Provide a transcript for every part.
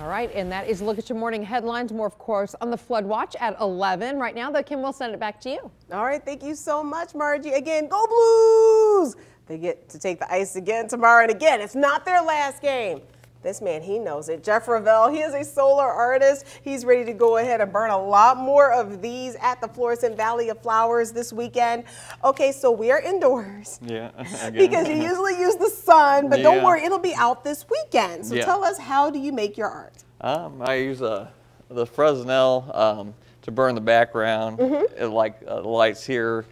All right, and that is a Look at Your Morning Headlines. More, of course, on the Flood Watch at 11. Right now, though, Kim, we'll send it back to you. All right, thank you so much, Margie. Again, go Blues! They get to take the ice again tomorrow, and again, it's not their last game. This man, he knows it. Jeff Revelle, he is a solar artist. He's ready to go ahead and burn a lot more of these at the Florissant Valley of Flowers this weekend. Okay, so we are indoors. Yeah. because you usually use the sun, but yeah. don't worry, it'll be out this weekend. So yeah. tell us, how do you make your art? Um, I use uh, the Fresnel um, to burn the background, mm -hmm. it, like uh, the lights here.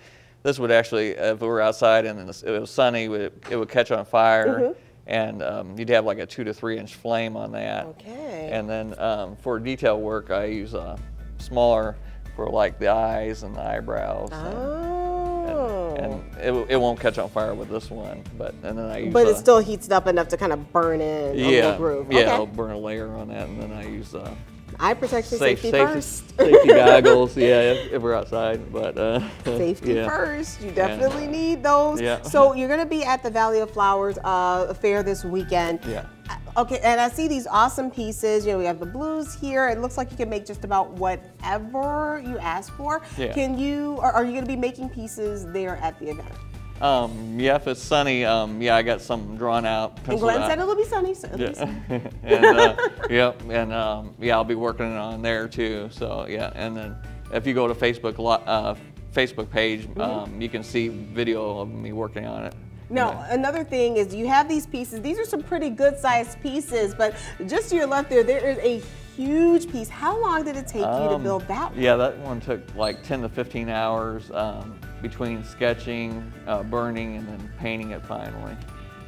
This would actually, if we were outside and it was sunny, it would catch on fire. Mm -hmm and um, you'd have like a two to three inch flame on that. Okay. And then um, for detail work, I use a smaller for like the eyes and the eyebrows. Oh. And, and, and it, it, won't catch on fire with this one, but and then I use. But it still heats it up enough to kind of burn in yeah, a groove. Yeah, okay. I'll burn a layer on that, and then I use. Uh, Eye protection, Safe, safety, safety, first. Safety goggles, yeah, if, if, we're outside. But uh, safety yeah. first. You definitely uh, need those. Yeah. So you're going to be at the Valley of Flowers uh, fair this weekend. Yeah. Uh, okay, and I see these awesome pieces. You know, we have the blues here. It looks like you can make just about whatever you ask for. Yeah. Can you? are you going to be making pieces there at the event? Um, yeah, if it's sunny, um, yeah, I got some drawn out. And Glenn out. said it'll be sunny. So yeah. and, uh, yep, and um, yeah, I'll be working on there too. So yeah, and then if you go to Facebook uh, Facebook page, mm -hmm. you can see video of me working on it. Now, another thing is you have these pieces. These are some pretty good sized pieces, but just to your left there, there is a huge piece. How long did it take um, you to um, build that one? Yeah, that one took like 10 to 15 hours. Um, between sketching, uh, burning, and then painting it finally.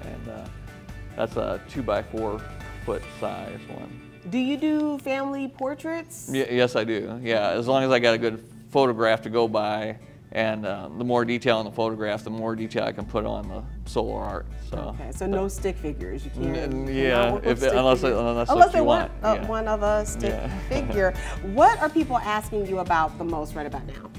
And uh, that's a two by four foot size one. Do you do family portraits? Y yes, I do. Yeah, as long as I got a good photograph to go by, and uh, the more detail in the photograph, the more detail I can put on the solar art. So. Okay, so no stick figures. You can't. yeah, if unless it, unless, unless they want, want uh, one of a stick yeah. figure. what are people asking you about the most right about now?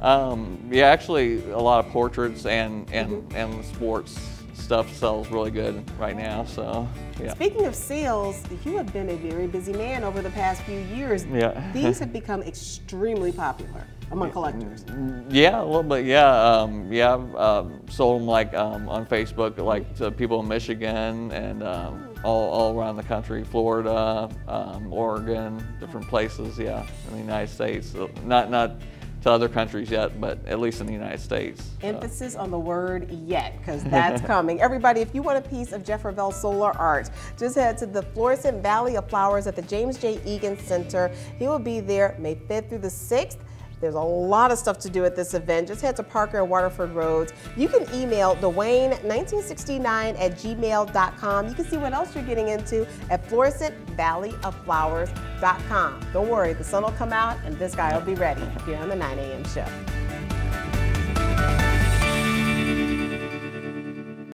Um, yeah, actually, a lot of portraits and and mm -hmm. and sports stuff sells really good right now. So, yeah. Speaking of sales, you have been a very busy man over the past few years. Yeah. These have become extremely popular among collectors. Yeah, a little bit. Yeah, um, yeah. I've um, sold them like um, on Facebook, like to people in Michigan and um, all, all around the country, Florida, um, Oregon, different places. Yeah, in the United States. Not not to other countries yet, but at least in the United States. Emphasis on the word yet, because that's coming. Everybody, if you want a piece of Jeff Revelle solar art, just head to the Florissant Valley of Flowers at the James J. Eagan Center. He will be there May 5th through the 6th. There's a lot of stuff to do at this event. Just head to Parker and Waterford Roads. You can email Dwayne1969 at gmail.com. You can see what else you're getting into at FlorissantValleyOfFlowers.com. Don't worry, the sun will come out and this guy will be ready here on the 9 a.m. show.